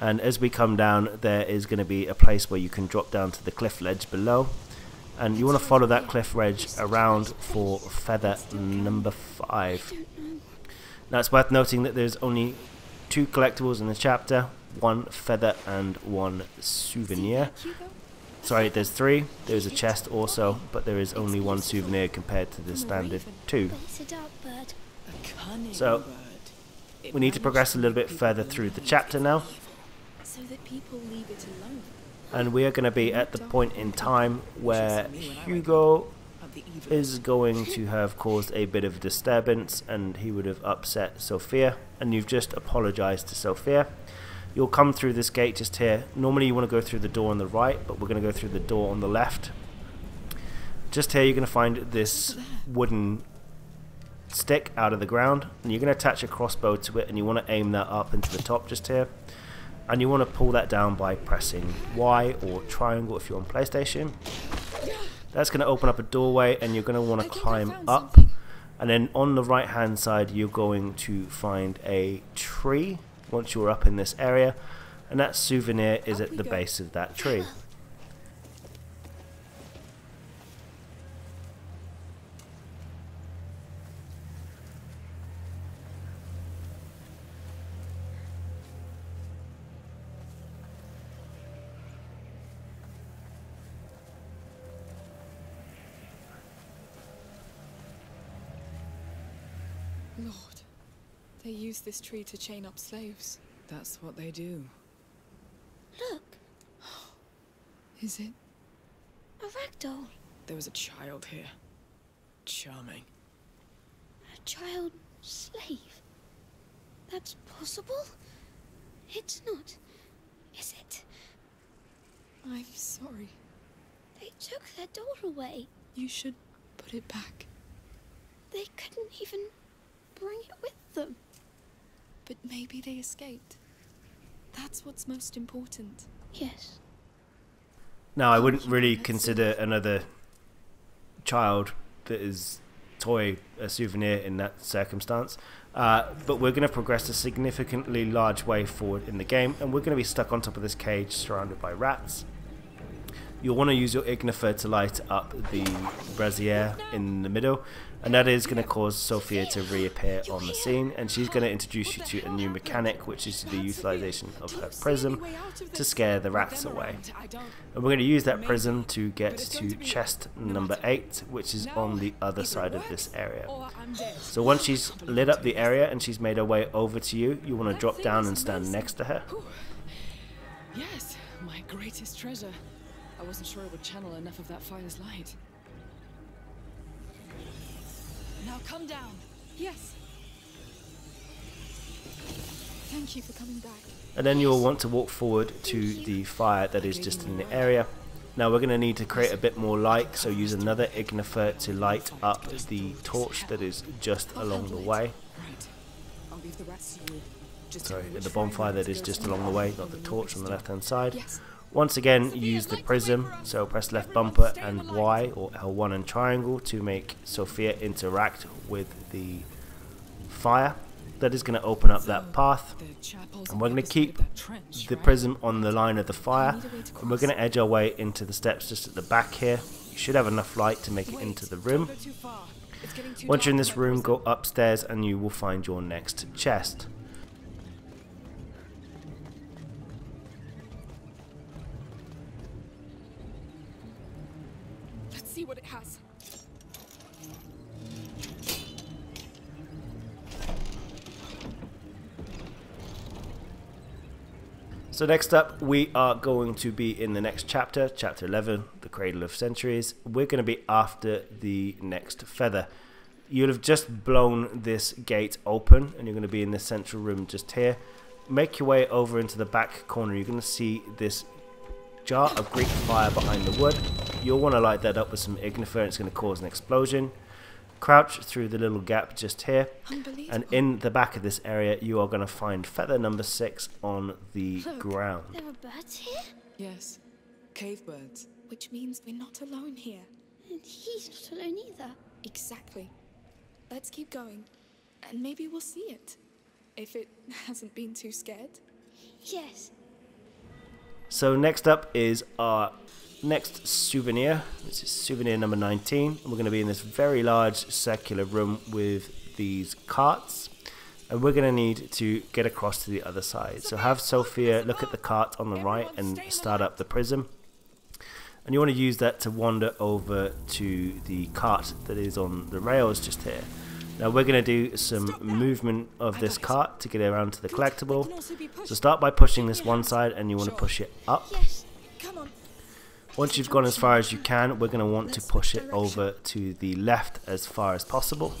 And as we come down there is going to be a place where you can drop down to the cliff ledge below. And you want to follow that cliff ledge around for feather number five. Now it's worth noting that there's only two collectibles in the chapter one feather and one souvenir. Sorry there's three. There's a chest also but there is only one souvenir compared to the standard two So, we need to progress a little bit further through the chapter now. So that people leave it alone. and we are going to be at the point in time where Hugo Of the evil. is going to have caused a bit of disturbance and he would have upset Sophia and you've just apologized to Sophia. You'll come through this gate just here. Normally you want to go through the door on the right, but we're going to go through the door on the left. Just here you're going to find this wooden stick out of the ground and you're going to attach a crossbow to it and you want to aim that up into the top just here. And you want to pull that down by pressing Y or triangle if you're on PlayStation. That's going to open up a doorway and you're going to want to climb up. something. And then on the right hand side, you're going to find a tree once you're up in this area. And that souvenir is Up at the go. base of that tree. Lord, they use this tree to chain up slaves. That's what they do. Look, Is it? a ragdoll. There was a child here. Charming. A child slave. That's possible? It's not, is it? I'm sorry. They took their doll away. You should put it back. They couldn't even bring it with them. But maybe they escaped. That's what's most important. Yes. Now, I wouldn't really consider another child that is toy a souvenir in that circumstance. Uh, but we're going to progress a significantly large way forward in the game, and we're going to be stuck on top of this cage surrounded by rats. You'll want to use your ignifer to light up the brazier in the middle and that is going to cause Sophia to reappear on the scene and she's going to introduce you to a new mechanic which is the utilization of her prism to scare the rats away. And we're going to use that prism to get to chest number 8 which is on the other side of this area. So once she's lit up the area and she's made her way over to you you want to drop down and stand next to her. Yes, my greatest treasure. I wasn't sure it would channel enough of that fire's light. Now come down. Yes. Thank you for coming back. and then you'll want to walk forward to the fire that is just in the area. Now we're going to need to create a bit more light, so use another ignifer to light up the torch that is just along the way. Right. I'll leave the rats to you. Just Sorry, tell me which the bonfire that is just along the way, not the torch on the left hand side. Once again, use the prism, so press left bumper and Y or L1 and triangle to make Sophia interact with the fire. That is going to open up that path. And we're going to keep the prism on the line of the fire. need a way to And we're going to edge our way into the steps just at the back here. You should have enough light to make it into the room. go too far. It's getting too Once you're in this room, go upstairs and you will find your next chest. So next up, we are going to be in the next chapter, chapter 11, the Cradle of Centuries. We're going to be after the next feather. You'll have just blown this gate open, and you're going to be in the central room just here. Make your way over into the back corner. You're going to see this jar of Greek fire behind the wood. You'll want to light that up with some ignifer, and it's going to cause an explosion. Crouch through the little gap just here. Unbelievable. And in the back of this area, you are going to find feather number six on the Look, ground. There are birds here? Yes. Cave birds. Which means we're not alone here. And he's not alone either. Exactly. Let's keep going. And maybe we'll see it. If it hasn't been too scared. Yes. So next up is our next souvenir. This is souvenir number 19. And we're going to be in this very large circular room with these carts. And we're going to need to get across to the other side. So have Sophia look at the cart on the right and start up the prism. And you want to use that to wander over to the cart that is on the rails just here. Now we're going to do some movement of this cart to get around to the collectible. So start by pushing this one side and you want to push it up. Yes. Come on. Once you've gone as far as you can, we're going to want to push it over to the left as far as possible.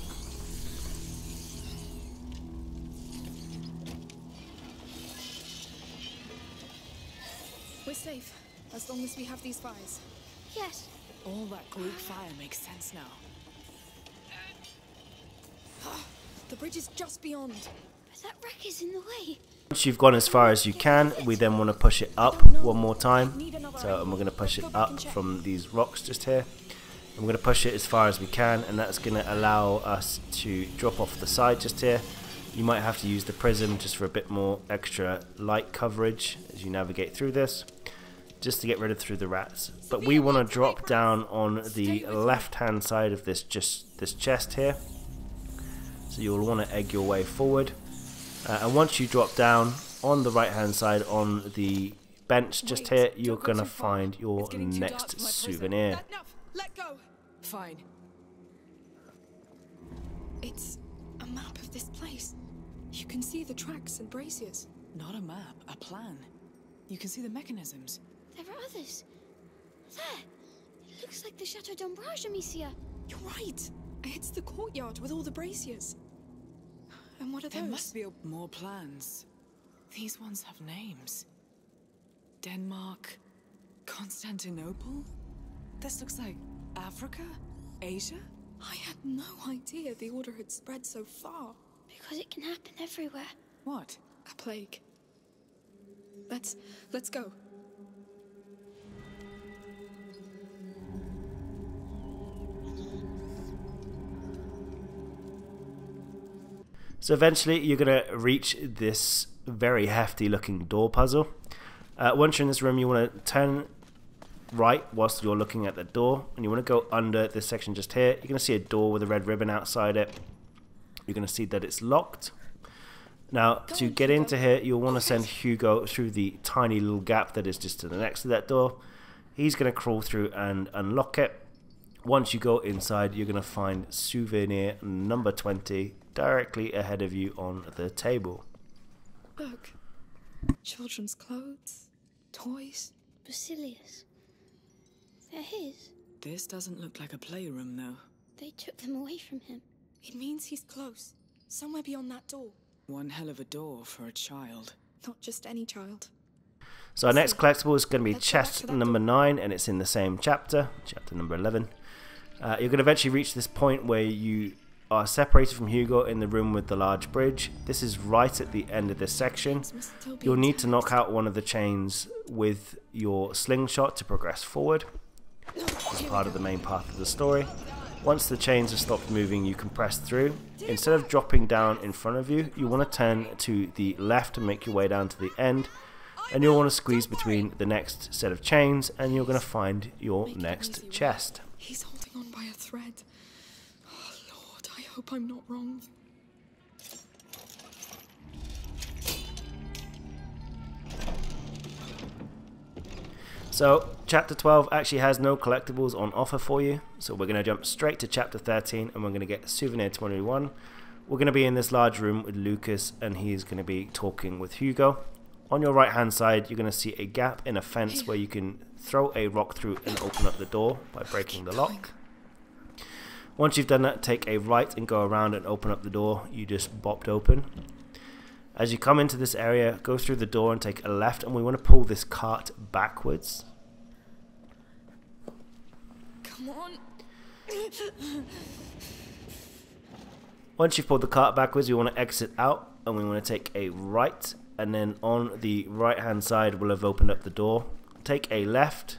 We're safe. As long as we have these fires. Yes. All that Greek fire makes sense now. The bridge is just beyond. But that wreck is in the way. Once you've gone as far as you can, we then want to push it up one more time. So and we're going to push it up from these rocks just here. We're going to push it as far as we can and that's going to allow us to drop off the side just here. You might have to use the prism just for a bit more extra light coverage as you navigate through this. Just to get rid of through the rats. But we want to drop down on the left hand side of this just this chest here. So you'll want to egg your way forward. Uh, and once you drop down on the right hand side on the bench just Wait, here, you're going to too find your It's getting too dark next for my prism. souvenir. Let go. Fine. It's a map of this place. You can see the tracks and braziers. Not a map, a plan. You can see the mechanisms. There are others. There. It looks like the Chateau d'Ombrage, Amicia. You're right. It's the courtyard with all the braziers. And what are There those? must be more plans. These ones have names. Denmark, Constantinople? This looks like Africa? Asia? I had no idea the order had spread so far. Because it can happen everywhere. What? A plague. Let's let's go. So eventually you're going to reach this very hefty looking door puzzle. Uh, once you're in this room, you want to turn right whilst you're looking at the door and you want to go under this section just here. You're going to see a door with a red ribbon outside it. You're going to see that it's locked. Now to get into here you'll want to send Hugo through the tiny little gap that is just to the next to that door. He's going to crawl through and unlock it. Once you go inside you're going to find souvenir number 20 directly ahead of you on the table Look. Children's clothes, toys. Basilius. They're his. This doesn't look like a playroom, though. They took them away from him. It means he's close. Somewhere beyond that door. One hell of a door for a child. Not just any child. So our next collectible is going to be Let's chest to number door. 9 and it's in the same chapter, chapter number 11. Uh, you're going to eventually reach this point where you are separated from Hugo in the room with the large bridge. This is right at the end of this section. This must still be You'll need to knock out one of the chains with your slingshot to progress forward. It's part of the main path of the story. Once the chains have stopped moving, you can press through. Instead of dropping down in front of you, you want to turn to the left and make your way down to the end. And you'll want to squeeze between the next set of chains, and you're going to find your next chest. He's holding on by a thread. Hope I'm not wrong. So, chapter 12 actually has no collectibles on offer for you. So, we're going to jump straight to chapter 13 and we're going to get Souvenir 21. We're going to be in this large room with Lucas and he's going to be talking with Hugo. On your right hand side, you're going to see a gap in a fence where you can throw a rock through and open up the door by breaking the lock. Once you've done that, take a right and go around and open up the door you just bopped open. As you come into this area, go through the door and take a left, and we want to pull this cart backwards. Come on. Once you've pulled the cart backwards, we want to exit out, and we want to take a right, and then on the right hand side, we'll have opened up the door. Take a left,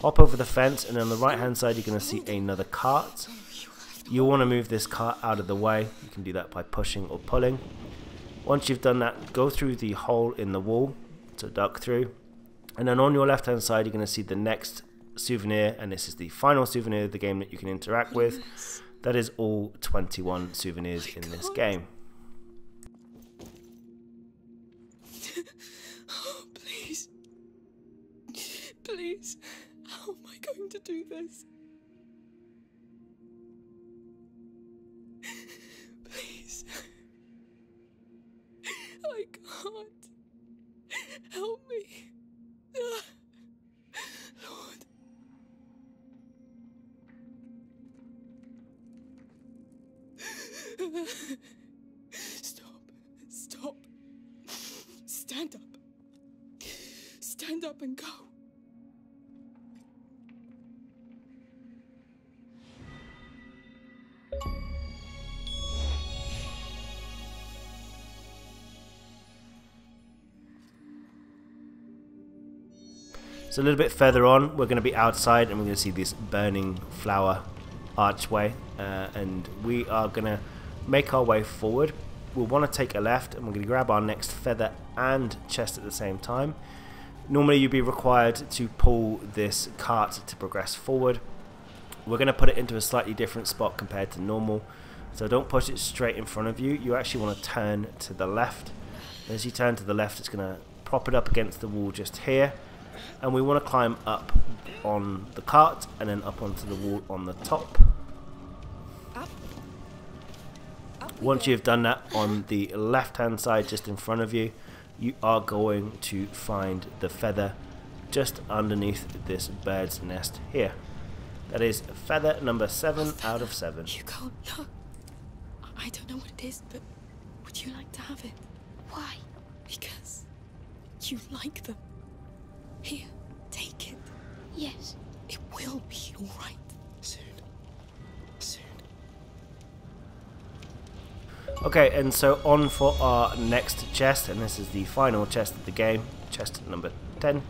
hop over the fence, and on the right hand side, you're going to see another cart. You'll want to move this cart out of the way. You can do that by pushing or pulling. Once you've done that, go through the hole in the wall to duck through. And then on your left hand side, you're going to see the next souvenir, and this is the final souvenir of the game that you can interact with. That is all 21 souvenirs oh in this game. Oh, please. Please. How am I going to do this? Please. I can't. Help me. Lord. Stop. Stop. Stand up. Stand up and go. So a little bit further on, we're going to be outside and we're going to see this burning flower archway. Uh, and we are going to make our way forward. We'll want to take a left and we're going to grab our next feather and chest at the same time. Normally you'd be required to pull this cart to progress forward. We're going to put it into a slightly different spot compared to normal. So don't push it straight in front of you. You actually want to turn to the left. As you turn to the left, it's going to prop it up against the wall just here. And we want to climb up on the cart and then up onto the wall on the top. Up. Up we Once you've done that on the left hand side just in front of you, you are going to find the feather just underneath this bird's nest here. That is feather number 7 out of 7. Hugo, look. I don't know what it is, but would you like to have it? Why? Because you like them. Here, take it. Yes. It will be alright. Soon. Soon. Okay, and so on for our next chest, and this is the final chest of the game, chest number 10.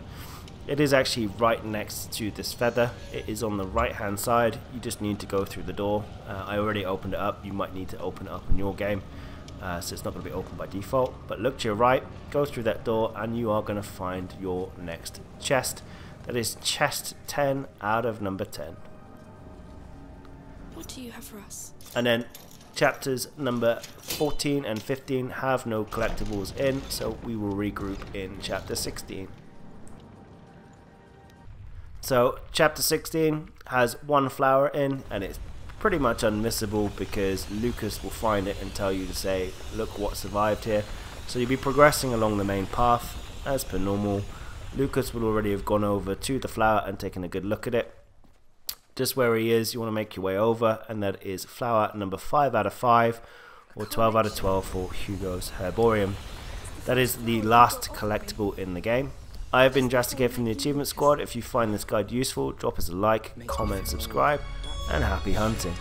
It is actually right next to this feather. It is on the right hand side. You just need to go through the door. Uh, I already opened it up. You might need to open it up in your game. Uh, so it's not going to be open by default. But look to your right, go through that door, and you are going to find your next chest. That is chest 10 out of number 10. What do you have for us? And then chapters number 14 and 15 have no collectibles in, so we will regroup in chapter 16. So chapter 16 has one flower in and it's pretty much unmissable because Lucas will find it and tell you to say look what survived here. So you'll be progressing along the main path as per normal. Lucas will already have gone over to the flower and taken a good look at it. Just where he is, you want to make your way over, and that is flower number 5 out of 5, or 12 out of 12 for Hugo's Herbarium. That is the last collectible in the game. I have been Drastic from the Achievement Squad. If you find this guide useful, drop us a like, comment, subscribe, and happy hunting.